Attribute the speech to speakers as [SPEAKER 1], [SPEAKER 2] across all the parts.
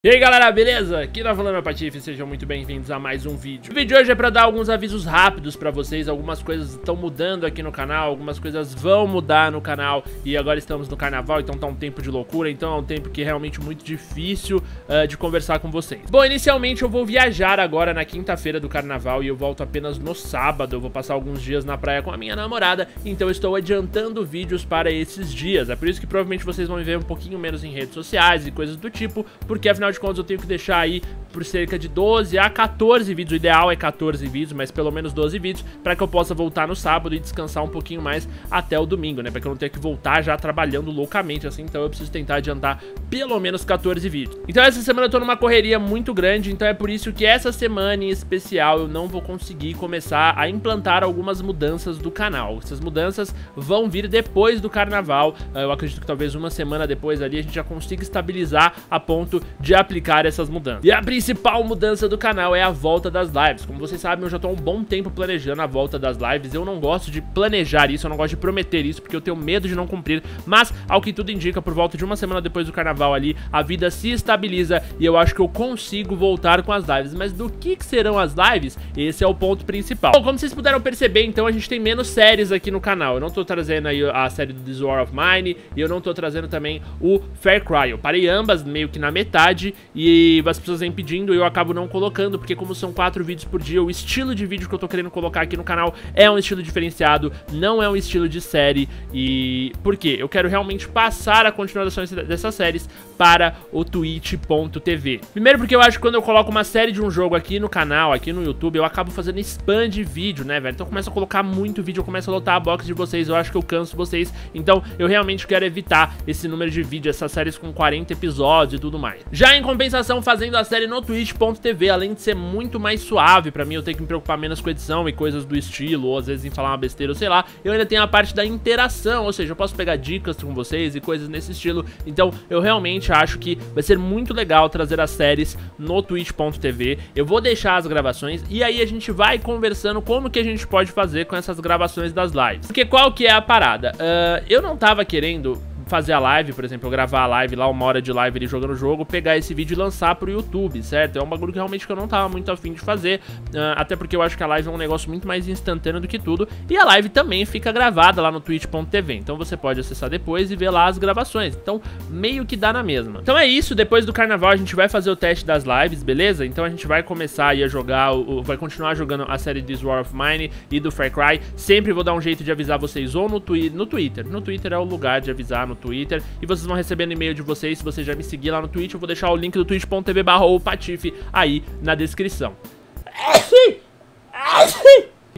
[SPEAKER 1] E aí galera, beleza? Aqui na Falando Patife, sejam muito bem-vindos a mais um vídeo. O vídeo de hoje é pra dar alguns avisos rápidos pra vocês, algumas coisas estão mudando aqui no canal, algumas coisas vão mudar no canal e agora estamos no carnaval, então tá um tempo de loucura, então é um tempo que é realmente muito difícil uh, de conversar com vocês. Bom, inicialmente eu vou viajar agora na quinta-feira do carnaval e eu volto apenas no sábado, eu vou passar alguns dias na praia com a minha namorada, então eu estou adiantando vídeos para esses dias, é por isso que provavelmente vocês vão me ver um pouquinho menos em redes sociais e coisas do tipo, porque afinal Afinal de contas, eu tenho que deixar aí por cerca de 12 a 14 vídeos. O ideal é 14 vídeos, mas pelo menos 12 vídeos, para que eu possa voltar no sábado e descansar um pouquinho mais até o domingo, né? Para que eu não tenha que voltar já trabalhando loucamente, assim. Então eu preciso tentar adiantar pelo menos 14 vídeos. Então essa semana eu tô numa correria muito grande, então é por isso que essa semana em especial eu não vou conseguir começar a implantar algumas mudanças do canal. Essas mudanças vão vir depois do carnaval. Eu acredito que talvez uma semana depois ali a gente já consiga estabilizar a ponto de aplicar essas mudanças. E a principal mudança do canal é a volta das lives. Como vocês sabem, eu já tô há um bom tempo planejando a volta das lives. Eu não gosto de planejar isso, eu não gosto de prometer isso, porque eu tenho medo de não cumprir. Mas, ao que tudo indica, por volta de uma semana depois do carnaval ali, a vida se estabiliza e eu acho que eu consigo voltar com as lives. Mas do que, que serão as lives? Esse é o ponto principal. Bom, como vocês puderam perceber, então a gente tem menos séries aqui no canal. Eu não tô trazendo aí a série do This War of Mine e eu não tô trazendo também o Fair Cry. Eu parei ambas meio que na metade e as pessoas vêm pedindo e eu acabo não colocando, porque como são quatro vídeos por dia, o estilo de vídeo que eu tô querendo colocar aqui no canal é um estilo diferenciado, não é um estilo de série e... Por quê? Eu quero realmente passar a continuação dessas séries para o twitch.tv. Primeiro porque eu acho que quando eu coloco uma série de um jogo aqui no canal, aqui no YouTube, eu acabo fazendo spam de vídeo, né, velho? Então eu começo a colocar muito vídeo, eu começo a lotar a box de vocês, eu acho que eu canso vocês, então eu realmente quero evitar esse número de vídeo, essas séries com 40 episódios e tudo mais. Já em compensação, fazendo a série no twitch.tv, além de ser muito mais suave pra mim, eu tenho que me preocupar menos com edição e coisas do estilo, ou às vezes em falar uma besteira, ou sei lá, eu ainda tenho a parte da interação, ou seja, eu posso pegar dicas com vocês e coisas nesse estilo, então eu realmente acho que vai ser muito legal trazer as séries no twitch.tv, eu vou deixar as gravações e aí a gente vai conversando como que a gente pode fazer com essas gravações das lives. Porque qual que é a parada? Uh, eu não tava querendo fazer a live, por exemplo, eu gravar a live lá, uma hora de live ele jogando o jogo, pegar esse vídeo e lançar pro YouTube, certo? É um bagulho que realmente eu não tava muito afim de fazer, uh, até porque eu acho que a live é um negócio muito mais instantâneo do que tudo, e a live também fica gravada lá no twitch.tv, então você pode acessar depois e ver lá as gravações, então meio que dá na mesma. Então é isso, depois do carnaval a gente vai fazer o teste das lives, beleza? Então a gente vai começar a jogar, o, vai continuar jogando a série This War of Mine e do Far Cry, sempre vou dar um jeito de avisar vocês ou no, twi no Twitter, no Twitter é o lugar de avisar, no Twitter e vocês vão recebendo e-mail de vocês se você já me seguir lá no Twitch. Eu vou deixar o link do twitch.tv barra patife aí na descrição.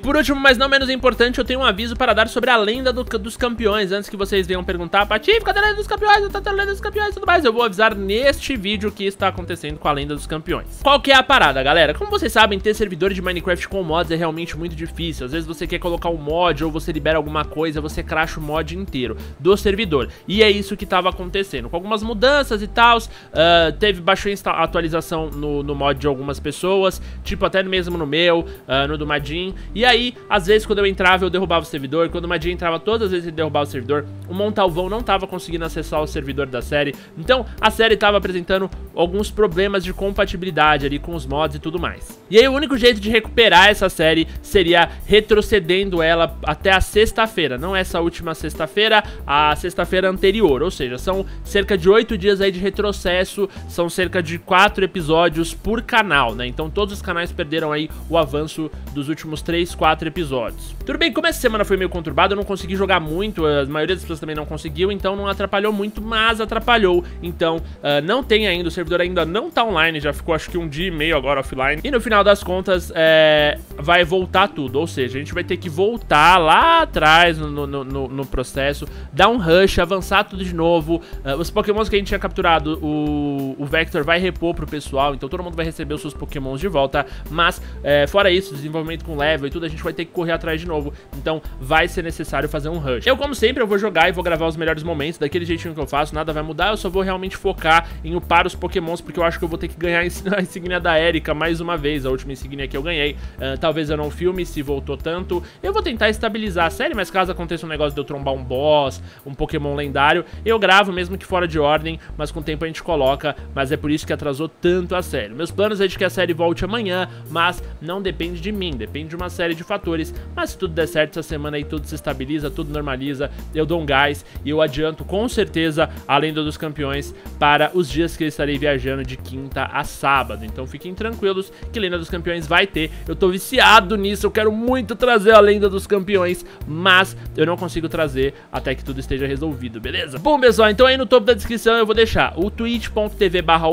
[SPEAKER 1] Por último, mas não menos importante, eu tenho um aviso para dar sobre a lenda do, dos campeões. Antes que vocês venham perguntar, Patife, cadê a lenda dos campeões? Tô a lenda dos campeões e tudo mais. Eu vou avisar neste vídeo o que está acontecendo com a lenda dos campeões. Qual que é a parada, galera? Como vocês sabem, ter servidores de Minecraft com mods é realmente muito difícil. Às vezes você quer colocar um mod ou você libera alguma coisa, você cracha o mod inteiro do servidor. E é isso que estava acontecendo. Com algumas mudanças e tal, uh, teve baixou atualização no, no, mod de algumas pessoas, tipo até mesmo no meu, uh, no do Madin. E aí, às vezes, quando eu entrava, eu derrubava o servidor. Quando o Madia entrava, todas as vezes ele derrubava o servidor. O Montalvão não estava conseguindo acessar o servidor da série. Então, a série estava apresentando alguns problemas de compatibilidade ali com os mods e tudo mais. E aí, o único jeito de recuperar essa série seria retrocedendo ela até a sexta-feira. Não essa última sexta-feira, a sexta-feira anterior. Ou seja, são cerca de oito dias aí de retrocesso. São cerca de quatro episódios por canal, né? Então, todos os canais perderam aí o avanço dos últimos três, quatro episódios. Tudo bem, como essa semana foi meio conturbada, eu não consegui jogar muito, a maioria das pessoas também não conseguiu, então não atrapalhou muito, mas atrapalhou. Então, uh, não tem ainda, o servidor ainda não tá online, já ficou acho que um dia e meio agora offline. E no final das contas, é, vai voltar tudo, ou seja, a gente vai ter que voltar lá atrás no, no, no, no processo, dar um rush, avançar tudo de novo. Uh, os pokémons que a gente tinha capturado, o, o Vector vai repor pro pessoal, então todo mundo vai receber os seus pokémons de volta, mas é, fora isso, desenvolvimento com level e tudo, gente vai ter que correr atrás de novo. Então vai ser necessário fazer um rush. Eu, como sempre, eu vou jogar e vou gravar os melhores momentos, daquele jeitinho que eu faço, nada vai mudar, eu só vou realmente focar em upar os pokémons, porque eu acho que eu vou ter que ganhar a insígnia da Erika mais uma vez, a última insígnia que eu ganhei. Uh, talvez eu não filme se voltou tanto. Eu vou tentar estabilizar a série, mas caso aconteça um negócio de eu trombar um boss, um pokémon lendário, eu gravo mesmo que fora de ordem, mas com o tempo a gente coloca, mas é por isso que atrasou tanto a série. Meus planos é de que a série volte amanhã, mas não depende de mim, depende de uma série de fatores, mas se tudo der certo essa semana aí tudo se estabiliza, tudo normaliza, eu dou um gás e eu adianto com certeza a Lenda dos Campeões para os dias que eu estarei viajando de quinta a sábado. Então fiquem tranquilos que Lenda dos Campeões vai ter. Eu tô viciado nisso, eu quero muito trazer a Lenda dos Campeões, mas eu não consigo trazer até que tudo esteja resolvido, beleza? Bom, pessoal, então aí no topo da descrição eu vou deixar o twitch.tv barra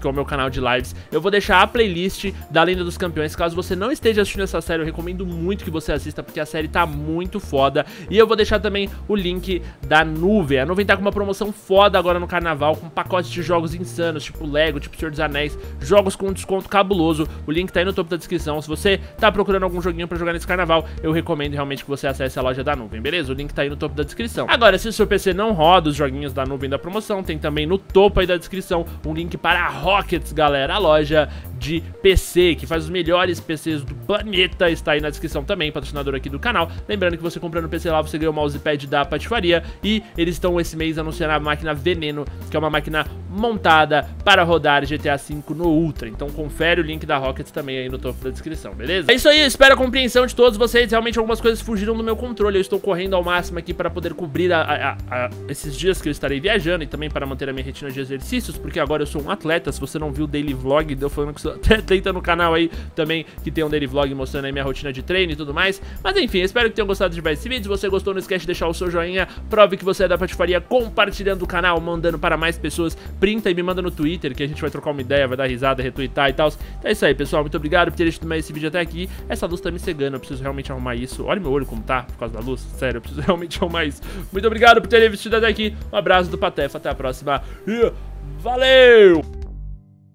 [SPEAKER 1] que é o meu canal de lives. Eu vou deixar a playlist da Lenda dos Campeões. Caso você não esteja assistindo essa série, eu recomendo muito que você assista, porque a série tá muito foda. E eu vou deixar também o link da Nuvem. A Nuvem tá com uma promoção foda agora no carnaval, com pacotes de jogos insanos, tipo Lego, tipo Senhor dos Anéis, jogos com desconto cabuloso. O link tá aí no topo da descrição. Se você tá procurando algum joguinho pra jogar nesse carnaval, eu recomendo realmente que você acesse a loja da Nuvem, beleza? O link tá aí no topo da descrição. Agora, se o seu PC não roda os joguinhos da Nuvem da promoção, tem também no topo aí da descrição um link para a Rockets, galera, a loja de PC, que faz os melhores PCs do planeta, está aí na descrição também, patrocinador aqui do canal. Lembrando que você comprando PC lá, você ganha o mousepad da Patifaria e eles estão esse mês anunciando a máquina Veneno, que é uma máquina montada para rodar GTA V no Ultra. Então confere o link da Rockets também aí no topo da descrição, beleza? É isso aí, espero a compreensão de todos vocês. Realmente algumas coisas fugiram do meu controle. Eu estou correndo ao máximo aqui para poder cobrir a, a, a, esses dias que eu estarei viajando e também para manter a minha rotina de exercícios, porque agora eu sou um atleta. Se você não viu o daily vlog, deu falando que até tenta no canal aí também, que tem um daily vlog mostrando aí minha rotina de treino e tudo mais. Mas enfim, espero que tenham gostado de ver esse vídeo. Se você gostou, não esquece de deixar o seu joinha. Prove que você é da Patifaria compartilhando o canal, mandando para mais pessoas. Printa e me manda no Twitter, que a gente vai trocar uma ideia, vai dar risada, retweetar e tal. Então é isso aí, pessoal. Muito obrigado por ter assistido mais esse vídeo até aqui. Essa luz tá me cegando, eu preciso realmente arrumar isso. Olha meu olho como tá, por causa da luz. Sério, eu preciso realmente arrumar isso. Muito obrigado por terem assistido até aqui. Um abraço do Patefa, até a próxima. E valeu!